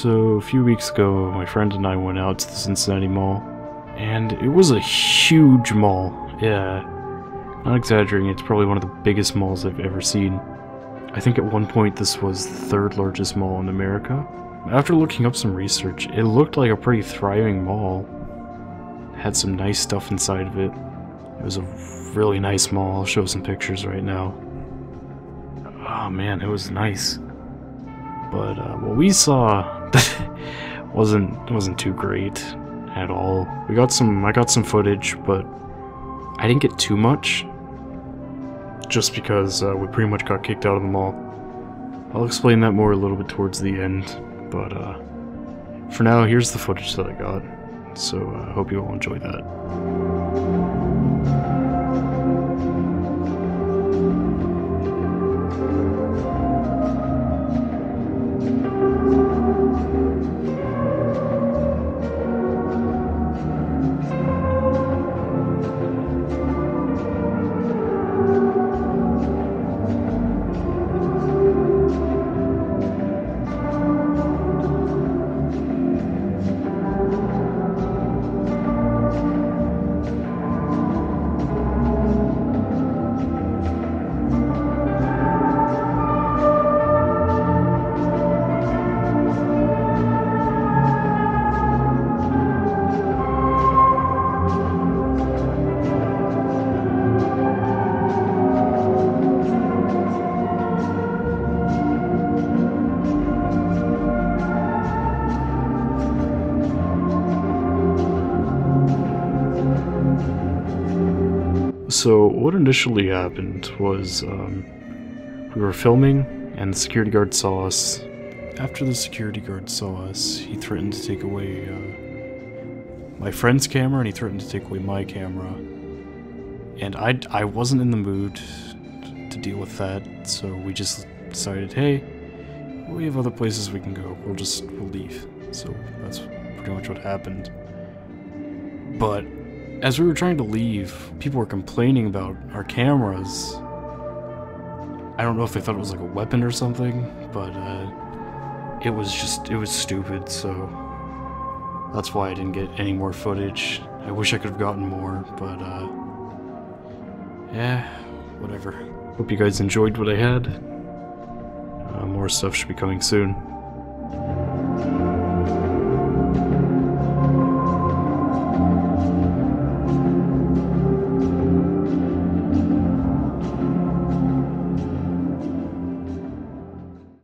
So, a few weeks ago, my friend and I went out to the Cincinnati Mall, and it was a huge mall. Yeah, not exaggerating, it's probably one of the biggest malls I've ever seen. I think at one point this was the third largest mall in America. After looking up some research, it looked like a pretty thriving mall. It had some nice stuff inside of it. It was a really nice mall. I'll show some pictures right now. Oh man, it was nice. But uh, what we saw wasn't wasn't too great at all. We got some I got some footage, but I didn't get too much. Just because uh, we pretty much got kicked out of the mall. I'll explain that more a little bit towards the end, but uh, for now, here's the footage that I got. So I uh, hope you all enjoy that. So what initially happened was um, we were filming and the security guard saw us. After the security guard saw us, he threatened to take away uh, my friend's camera and he threatened to take away my camera. And I, I wasn't in the mood to deal with that, so we just decided, hey, we have other places we can go. We'll just we'll leave. So that's pretty much what happened. But as we were trying to leave, people were complaining about our cameras. I don't know if they thought it was like a weapon or something, but uh, it was just, it was stupid, so that's why I didn't get any more footage. I wish I could have gotten more, but uh, yeah, whatever. Hope you guys enjoyed what I had. Uh, more stuff should be coming soon.